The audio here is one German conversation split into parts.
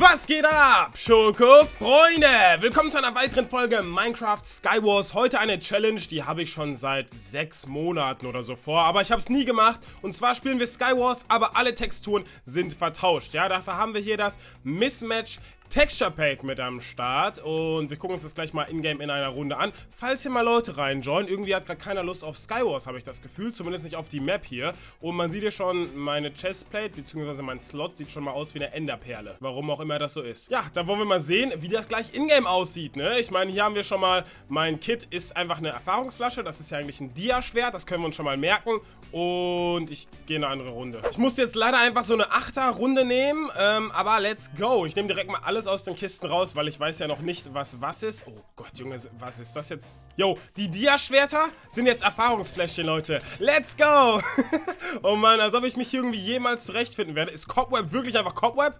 Was geht ab, Schoko-Freunde? Willkommen zu einer weiteren Folge Minecraft Skywars. Heute eine Challenge, die habe ich schon seit sechs Monaten oder so vor, aber ich habe es nie gemacht. Und zwar spielen wir Skywars, aber alle Texturen sind vertauscht. Ja, dafür haben wir hier das Mismatch Texture Pack mit am Start und wir gucken uns das gleich mal in-game in einer Runde an. Falls hier mal Leute reinjoinen, irgendwie hat gerade keiner Lust auf Skywars, habe ich das Gefühl, zumindest nicht auf die Map hier. Und man sieht hier schon, meine Chestplate, beziehungsweise mein Slot sieht schon mal aus wie eine Enderperle. Warum auch immer das so ist. Ja, da wollen wir mal sehen, wie das gleich in-game aussieht, ne? Ich meine, hier haben wir schon mal, mein Kit ist einfach eine Erfahrungsflasche, das ist ja eigentlich ein Dia-Schwert, das können wir uns schon mal merken. Und ich gehe eine andere Runde. Ich muss jetzt leider einfach so eine Achter-Runde nehmen, ähm, aber let's go. Ich nehme direkt mal alles alles aus den Kisten raus, weil ich weiß ja noch nicht, was was ist. Oh Gott, Junge, was ist das jetzt? Yo, die Dia-Schwerter sind jetzt Erfahrungsfläschchen, Leute. Let's go! oh Mann, als ob ich mich irgendwie jemals zurechtfinden werde. Ist Cobweb wirklich einfach Cobweb?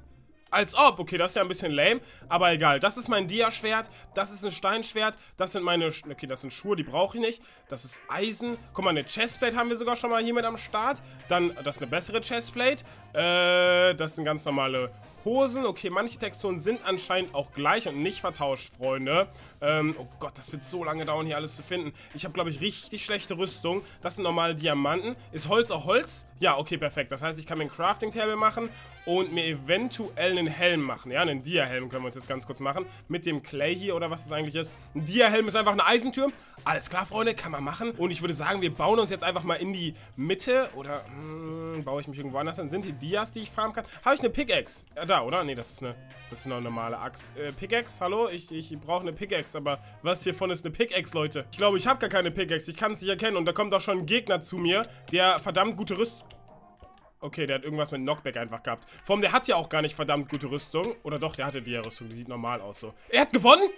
Als ob. Okay, das ist ja ein bisschen lame. Aber egal. Das ist mein Dia-Schwert. Das ist ein Steinschwert. Das sind meine... Sch okay, das sind Schuhe, die brauche ich nicht. Das ist Eisen. Guck mal, eine Chestplate haben wir sogar schon mal hier mit am Start. Dann, das ist eine bessere Chestplate. Äh, das sind ganz normale Hosen. Okay, manche Texturen sind anscheinend auch gleich und nicht vertauscht, Freunde. Ähm, oh Gott, das wird so lange dauern, hier alles zu finden. Ich habe, glaube ich, richtig schlechte Rüstung. Das sind normale Diamanten. Ist Holz auch Holz? Ja, okay, perfekt. Das heißt, ich kann mir ein Crafting-Table machen und mir eventuell einen Helm machen. Ja, einen Dia-Helm können wir uns jetzt ganz kurz machen. Mit dem Clay hier oder was das eigentlich ist. Ein Dia-Helm ist einfach eine Eisentür. Alles klar, Freunde, kann man machen. Und ich würde sagen, wir bauen uns jetzt einfach mal in die Mitte. Oder hm, baue ich mich irgendwo anders hin? Sind die Dias, die ich farmen kann? Habe ich eine Pickaxe? Ja, da, oder? Nee, das ist eine, das ist eine normale Axt. Äh, Pickaxe, hallo? Ich, ich brauche eine Pickaxe, aber was hiervon ist eine Pickaxe, Leute? Ich glaube, ich habe gar keine Pickaxe. Ich kann es nicht erkennen. Und da kommt auch schon ein Gegner zu mir, der verdammt gute Rüstung... Okay, der hat irgendwas mit Knockback einfach gehabt. Allem, der hat ja auch gar nicht verdammt gute Rüstung. Oder doch, der hatte die Rüstung. Die sieht normal aus so. Er hat gewonnen?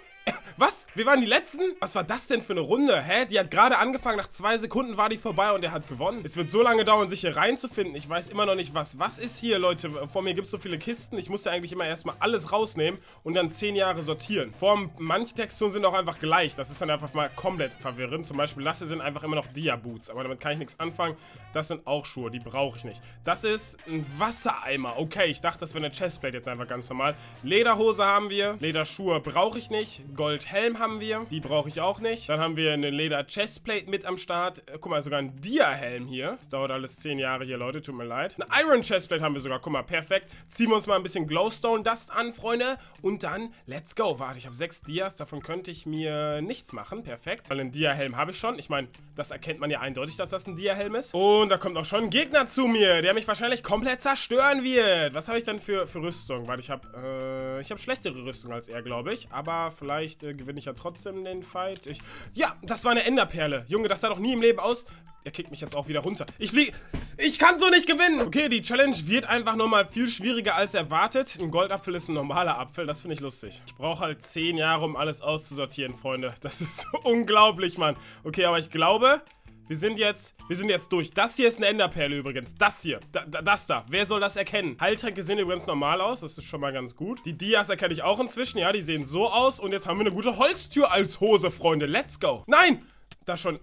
Was? Wir waren die Letzten? Was war das denn für eine Runde? Hä? Die hat gerade angefangen, nach zwei Sekunden war die vorbei und er hat gewonnen. Es wird so lange dauern, sich hier reinzufinden. Ich weiß immer noch nicht, was Was ist hier, Leute? Vor mir gibt es so viele Kisten. Ich muss ja eigentlich immer erstmal alles rausnehmen und dann zehn Jahre sortieren. Vor manche Texturen sind auch einfach gleich. Das ist dann einfach mal komplett verwirrend. Zum Beispiel, das hier sind einfach immer noch Dia-Boots. Aber damit kann ich nichts anfangen. Das sind auch Schuhe, die brauche ich nicht. Das ist ein Wassereimer. Okay, ich dachte, das wäre eine Chestplate jetzt einfach ganz normal. Lederhose haben wir. Lederschuhe brauche ich nicht. Goldhelm haben wir. Die brauche ich auch nicht. Dann haben wir eine Leder-Chestplate mit am Start. Äh, guck mal, sogar ein Dia-Helm hier. Das dauert alles 10 Jahre hier, Leute. Tut mir leid. Eine Iron-Chestplate haben wir sogar. Guck mal, perfekt. Ziehen wir uns mal ein bisschen Glowstone-Dust an, Freunde. Und dann, let's go. Warte, ich habe sechs Dias. Davon könnte ich mir nichts machen. Perfekt. Weil einen Dia-Helm habe ich schon. Ich meine, das erkennt man ja eindeutig, dass das ein Dia-Helm ist. Und da kommt auch schon ein Gegner zu mir, der mich wahrscheinlich komplett zerstören wird. Was habe ich denn für, für Rüstung? Weil ich habe, äh, ich habe schlechtere Rüstung als er, glaube ich. Aber vielleicht Vielleicht äh, gewinne ich ja trotzdem den Fight. Ich, ja, das war eine Enderperle. Junge, das sah doch nie im Leben aus. Er kickt mich jetzt auch wieder runter. Ich fliege. Ich kann so nicht gewinnen. Okay, die Challenge wird einfach nochmal viel schwieriger als erwartet. Ein Goldapfel ist ein normaler Apfel. Das finde ich lustig. Ich brauche halt zehn Jahre, um alles auszusortieren, Freunde. Das ist so unglaublich, Mann. Okay, aber ich glaube, wir sind jetzt, wir sind jetzt durch. Das hier ist eine Enderperle übrigens. Das hier. Da, da, das da. Wer soll das erkennen? Heiltränke sehen übrigens normal aus. Das ist schon mal ganz gut. Die Dias erkenne ich auch inzwischen. Ja, die sehen so aus. Und jetzt haben wir eine gute Holztür als Hose, Freunde. Let's go. Nein! Da schon...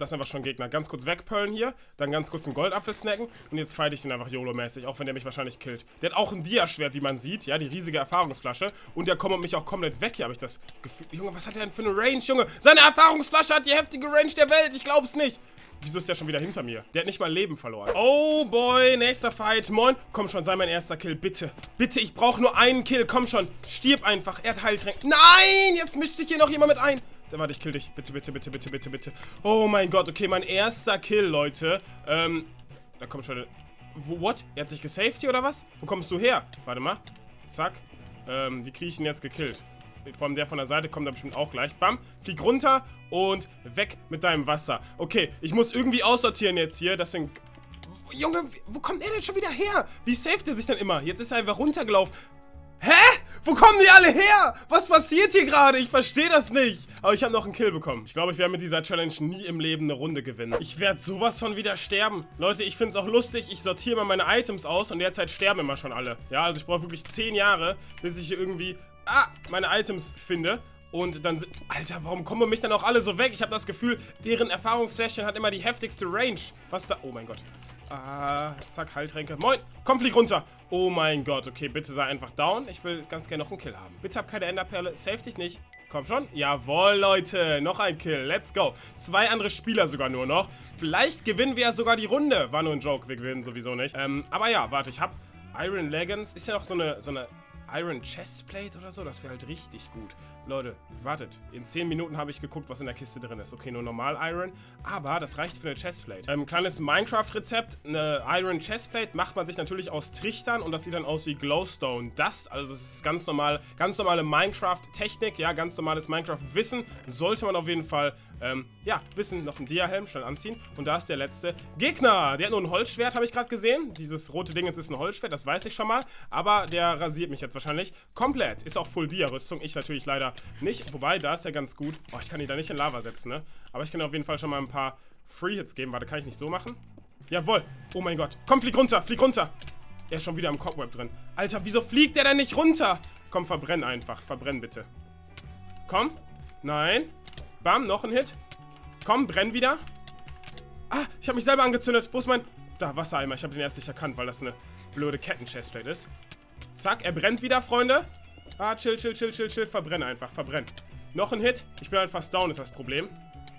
Das sind einfach schon Gegner. Ganz kurz wegpöllen hier. Dann ganz kurz einen Goldapfel snacken. Und jetzt fight ich den einfach YOLO-mäßig. Auch wenn der mich wahrscheinlich killt. Der hat auch ein Dia-Schwert, wie man sieht. Ja, die riesige Erfahrungsflasche. Und der kommt mich auch komplett weg. Hier habe ich das Gefühl. Junge, was hat der denn für eine Range, Junge? Seine Erfahrungsflasche hat die heftige Range der Welt. Ich glaub's nicht. Wieso ist der schon wieder hinter mir? Der hat nicht mal Leben verloren. Oh boy, nächster Fight. Moin. Komm schon, sei mein erster Kill. Bitte. Bitte, ich brauche nur einen Kill. Komm schon. Stirb einfach. Er hat Heiltränke. Nein, jetzt mischt sich hier noch jemand mit ein. Warte, ich kill dich. Bitte, bitte, bitte, bitte, bitte, bitte. Oh mein Gott, okay, mein erster Kill, Leute. Ähm, da kommt schon... What? Er hat sich gesaved hier, oder was? Wo kommst du her? Warte mal. Zack. Ähm, wie kriege ich ihn jetzt gekillt? vor allem der von der Seite kommt da bestimmt auch gleich. Bam, flieg runter und weg mit deinem Wasser. Okay, ich muss irgendwie aussortieren jetzt hier. Das sind... Junge, wo kommt er denn schon wieder her? Wie saved er sich denn immer? Jetzt ist er einfach runtergelaufen. Hä? Wo kommen die alle her? Was passiert hier gerade? Ich verstehe das nicht. Aber ich habe noch einen Kill bekommen. Ich glaube, ich werde mit dieser Challenge nie im Leben eine Runde gewinnen. Ich werde sowas von wieder sterben. Leute, ich finde es auch lustig. Ich sortiere mal meine Items aus und derzeit sterben immer schon alle. Ja, also ich brauche wirklich 10 Jahre, bis ich hier irgendwie ah, meine Items finde. Und dann... Alter, warum kommen mich dann auch alle so weg? Ich habe das Gefühl, deren Erfahrungsfläschchen hat immer die heftigste Range. Was da... Oh mein Gott. Ah, zack, Heiltränke. Moin, komm, flieg runter. Oh mein Gott, okay, bitte sei einfach down. Ich will ganz gerne noch einen Kill haben. Bitte hab keine Enderperle. Save dich nicht. Komm schon. Jawohl, Leute. Noch ein Kill. Let's go. Zwei andere Spieler sogar nur noch. Vielleicht gewinnen wir ja sogar die Runde. War nur ein Joke. Wir gewinnen sowieso nicht. Ähm, aber ja, warte, ich hab Iron Legends. Ist ja noch so eine, so eine Iron Chestplate oder so, das wäre halt richtig gut. Leute, wartet. In 10 Minuten habe ich geguckt, was in der Kiste drin ist. Okay, nur normal Iron, aber das reicht für eine Chestplate. Ähm, kleines Minecraft-Rezept. Eine Iron Chestplate macht man sich natürlich aus Trichtern und das sieht dann aus wie Glowstone Dust. Also das ist ganz normal, ganz normale Minecraft-Technik, ja, ganz normales Minecraft-Wissen. Sollte man auf jeden Fall, ähm, ja, wissen. Noch ein Dia-Helm, schnell anziehen. Und da ist der letzte Gegner. Der hat nur ein Holzschwert, habe ich gerade gesehen. Dieses rote Ding ist ein Holzschwert, das weiß ich schon mal. Aber der rasiert mich jetzt wahrscheinlich komplett. Ist auch Full-Dia-Rüstung. Ich natürlich leider nicht. Wobei, da ist er ganz gut. Oh, ich kann ihn da nicht in Lava setzen, ne? Aber ich kann auf jeden Fall schon mal ein paar Free-Hits geben. Warte, kann ich nicht so machen? Jawohl. Oh mein Gott. Komm, flieg runter, flieg runter. Er ist schon wieder im Cobweb drin. Alter, wieso fliegt der denn nicht runter? Komm, verbrenn einfach. Verbrenn bitte. Komm. Nein. Bam, noch ein Hit. Komm, brenn wieder. Ah, ich habe mich selber angezündet. Wo ist mein... Da, Wassereimer. Ich habe den erst nicht erkannt, weil das eine blöde Ketten-Chestplate ist. Zack, er brennt wieder, Freunde. Ah, chill, chill, chill, chill, chill. Verbrenn einfach, verbrenn. Noch ein Hit. Ich bin halt fast down, ist das Problem.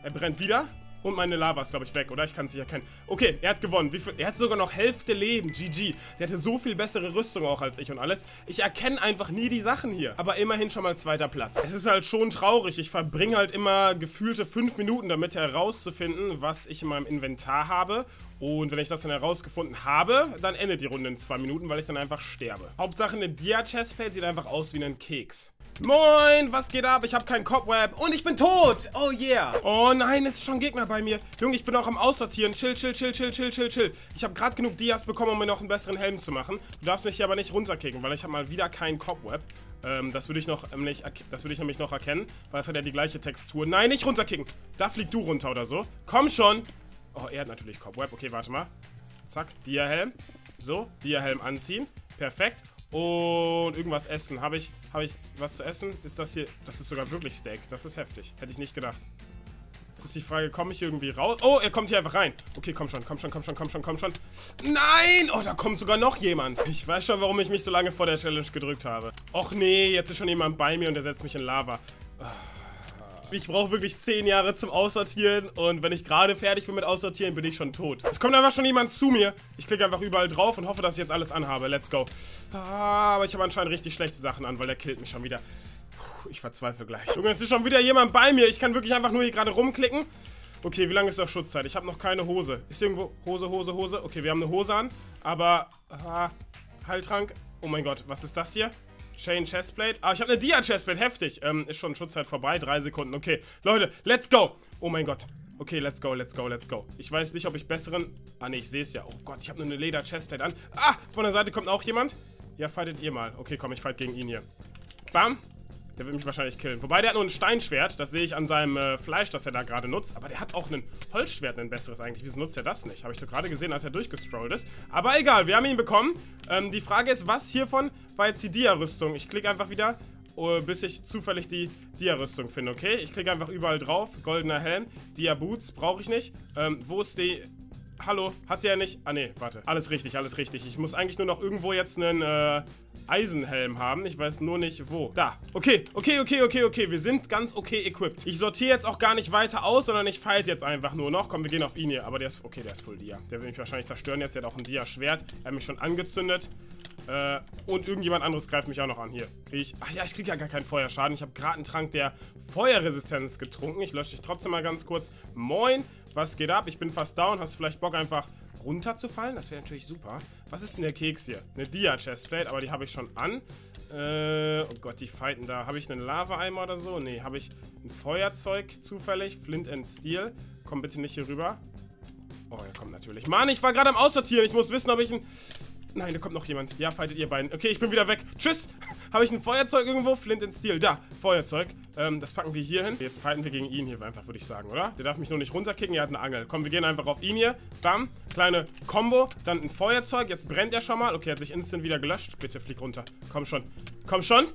Er brennt wieder. Und meine Lava ist, glaube ich, weg, oder? Ich kann es nicht erkennen. Okay, er hat gewonnen. Er hat sogar noch Hälfte Leben. GG. Der hatte so viel bessere Rüstung auch als ich und alles. Ich erkenne einfach nie die Sachen hier. Aber immerhin schon mal zweiter Platz. Es ist halt schon traurig. Ich verbringe halt immer gefühlte fünf Minuten damit herauszufinden, was ich in meinem Inventar habe. Und wenn ich das dann herausgefunden habe, dann endet die Runde in zwei Minuten, weil ich dann einfach sterbe. Hauptsache eine Dia-Chestplate sieht einfach aus wie ein Keks. Moin, was geht ab? Ich habe keinen Cobweb und ich bin tot. Oh yeah. Oh nein, es ist schon Gegner bei mir. Junge, ich bin auch am Aussortieren. Chill, chill, chill, chill, chill, chill, chill. Ich habe gerade genug Dias bekommen, um mir noch einen besseren Helm zu machen. Du darfst mich hier aber nicht runterkicken, weil ich habe mal wieder keinen Cobweb. Ähm, das würde ich noch nämlich, das würde ich nämlich noch erkennen, weil es hat ja die gleiche Textur. Nein, nicht runterkicken. Da fliegt du runter oder so. Komm schon. Oh, er hat natürlich Cobweb. Okay, warte mal. Zack, Dia-Helm. So, Dia-Helm anziehen. Perfekt. Und irgendwas essen. Habe ich, habe ich was zu essen? Ist das hier, das ist sogar wirklich Steak. Das ist heftig. Hätte ich nicht gedacht. Jetzt ist die Frage, komme ich irgendwie raus? Oh, er kommt hier einfach rein. Okay, komm schon, komm schon, komm schon, komm schon, komm schon. Nein! Oh, da kommt sogar noch jemand. Ich weiß schon, warum ich mich so lange vor der Challenge gedrückt habe. Och nee, jetzt ist schon jemand bei mir und der setzt mich in Lava. Oh. Ich brauche wirklich 10 Jahre zum Aussortieren und wenn ich gerade fertig bin mit Aussortieren, bin ich schon tot. Es kommt einfach schon jemand zu mir. Ich klicke einfach überall drauf und hoffe, dass ich jetzt alles anhabe. Let's go. Aber ich habe anscheinend richtig schlechte Sachen an, weil der killt mich schon wieder. Ich verzweifle gleich. Junge, es ist schon wieder jemand bei mir. Ich kann wirklich einfach nur hier gerade rumklicken. Okay, wie lange ist noch Schutzzeit? Ich habe noch keine Hose. Ist irgendwo Hose, Hose, Hose? Okay, wir haben eine Hose an, aber... Ah, Heiltrank. Oh mein Gott, was ist das hier? Chain Chestplate. Ah, ich habe eine Dia Chestplate. Heftig. Ähm, ist schon Schutzzeit vorbei. Drei Sekunden. Okay. Leute, let's go. Oh mein Gott. Okay, let's go, let's go, let's go. Ich weiß nicht, ob ich besseren... Ah, ne, ich sehe es ja. Oh Gott, ich habe nur eine Leder Chestplate an. Ah, von der Seite kommt auch jemand. Ja, fightet ihr mal. Okay, komm, ich fight gegen ihn hier. Bam. Der wird mich wahrscheinlich killen. Wobei, der hat nur ein Steinschwert. Das sehe ich an seinem äh, Fleisch, das er da gerade nutzt. Aber der hat auch ein Holzschwert, ein besseres eigentlich. Wieso nutzt er das nicht? Habe ich doch gerade gesehen, als er durchgestrollt ist. Aber egal, wir haben ihn bekommen. Ähm, die Frage ist, was hiervon war jetzt die Dia-Rüstung? Ich klicke einfach wieder, uh, bis ich zufällig die Dia-Rüstung finde, okay? Ich klicke einfach überall drauf. Goldener Helm. Dia-Boots brauche ich nicht. Ähm, wo ist die... Hallo, hat sie ja nicht... Ah, ne, warte. Alles richtig, alles richtig. Ich muss eigentlich nur noch irgendwo jetzt einen äh, Eisenhelm haben. Ich weiß nur nicht, wo. Da. Okay, okay, okay, okay, okay. Wir sind ganz okay equipped. Ich sortiere jetzt auch gar nicht weiter aus, sondern ich fight jetzt einfach nur noch. Komm, wir gehen auf ihn hier. Aber der ist... Okay, der ist voll Dia. Der will mich wahrscheinlich zerstören jetzt. Der hat auch ein Dia-Schwert. Er hat mich schon angezündet. Äh, und irgendjemand anderes greift mich auch noch an. Hier. Ich... Ach ja, ich kriege ja gar keinen Feuerschaden. Ich habe gerade einen Trank der Feuerresistenz getrunken. Ich lösche dich trotzdem mal ganz kurz. Moin. Was geht ab? Ich bin fast down. Hast du vielleicht Bock einfach runterzufallen? Das wäre natürlich super. Was ist denn der Keks hier? Eine Dia-Chestplate, aber die habe ich schon an. Äh, oh Gott, die fighten da. Habe ich einen Lava-Eimer oder so? Nee, habe ich ein Feuerzeug zufällig? Flint and Steel. Komm bitte nicht hier rüber. Oh, er kommt natürlich. Mann, ich war gerade am Aussortieren. Ich muss wissen, ob ich ein... Nein, da kommt noch jemand. Ja, fightet ihr beiden. Okay, ich bin wieder weg. Tschüss. Habe ich ein Feuerzeug irgendwo? Flint and Steel. Da, Feuerzeug. Ähm, das packen wir hier hin. Jetzt fighten wir gegen ihn hier einfach, würde ich sagen, oder? Der darf mich nur nicht runterkicken. Er hat eine Angel. Komm, wir gehen einfach auf ihn hier. Bam. Kleine Combo. Dann ein Feuerzeug. Jetzt brennt er schon mal. Okay, er hat sich instant wieder gelöscht. Bitte flieg runter. Komm schon. Komm schon.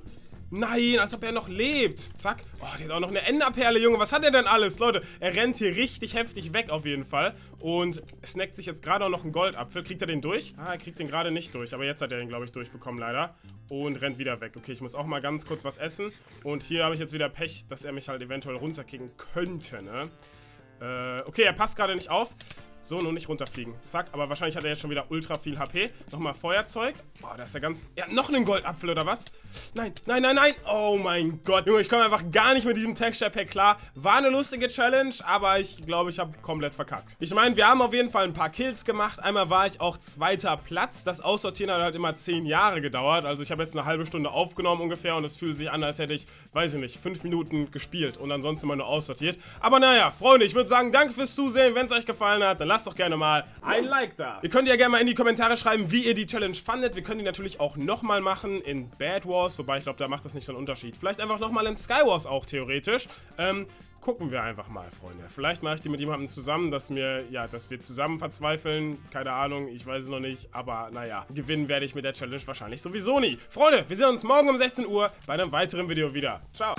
Nein, als ob er noch lebt. Zack. Oh, der hat auch noch eine Enderperle, Junge. Was hat er denn alles? Leute, er rennt hier richtig heftig weg auf jeden Fall. Und snackt sich jetzt gerade auch noch einen Goldapfel. Kriegt er den durch? Ah, er kriegt den gerade nicht durch. Aber jetzt hat er den, glaube ich, durchbekommen, leider. Und rennt wieder weg. Okay, ich muss auch mal ganz kurz was essen. Und hier habe ich jetzt wieder Pech, dass er mich halt eventuell runterkicken könnte, ne? Äh, okay, er passt gerade nicht auf. So, nur nicht runterfliegen. Zack, aber wahrscheinlich hat er jetzt schon wieder ultra viel HP. Nochmal Feuerzeug. Boah, da ist ja ganz... Hat noch einen Goldapfel, oder was? Nein, nein, nein, nein. Oh mein Gott. Junge, ich komme einfach gar nicht mit diesem Texture-Pack klar. War eine lustige Challenge, aber ich glaube, ich habe komplett verkackt. Ich meine, wir haben auf jeden Fall ein paar Kills gemacht. Einmal war ich auch zweiter Platz. Das Aussortieren hat halt immer zehn Jahre gedauert. Also ich habe jetzt eine halbe Stunde aufgenommen ungefähr und es fühlt sich an, als hätte ich, weiß ich nicht, fünf Minuten gespielt und ansonsten immer nur aussortiert. Aber naja, Freunde, ich würde sagen, danke fürs Zusehen. Wenn es euch gefallen hat, dann lasst lasst doch gerne mal ein Like da. Ihr könnt ja gerne mal in die Kommentare schreiben, wie ihr die Challenge fandet. Wir können die natürlich auch nochmal machen in Bad Wars, wobei ich glaube, da macht das nicht so einen Unterschied. Vielleicht einfach nochmal in Skywars auch theoretisch. Ähm, gucken wir einfach mal, Freunde. Vielleicht mache ich die mit jemandem zusammen, dass mir, ja, dass wir zusammen verzweifeln. Keine Ahnung, ich weiß es noch nicht. Aber naja, gewinnen werde ich mit der Challenge wahrscheinlich sowieso nie. Freunde, wir sehen uns morgen um 16 Uhr bei einem weiteren Video wieder. Ciao.